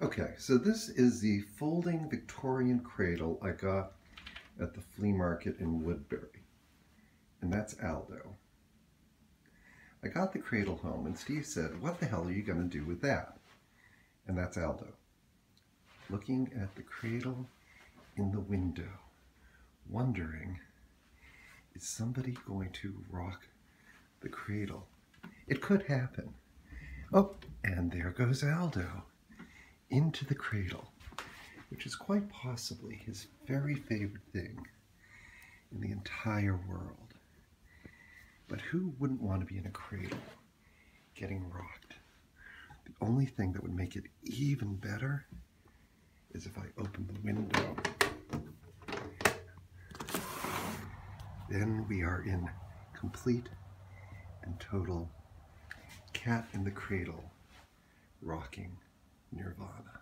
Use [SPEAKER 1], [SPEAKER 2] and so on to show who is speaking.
[SPEAKER 1] Okay, so this is the folding Victorian cradle I got at the flea market in Woodbury. And that's Aldo. I got the cradle home and Steve said, what the hell are you going to do with that? And that's Aldo. Looking at the cradle in the window, wondering, is somebody going to rock the cradle? It could happen. Oh, and there goes Aldo into the cradle, which is quite possibly his very favorite thing in the entire world. But who wouldn't want to be in a cradle getting rocked? The only thing that would make it even better is if I open the window. Then we are in complete and total cat in the cradle rocking nirvana.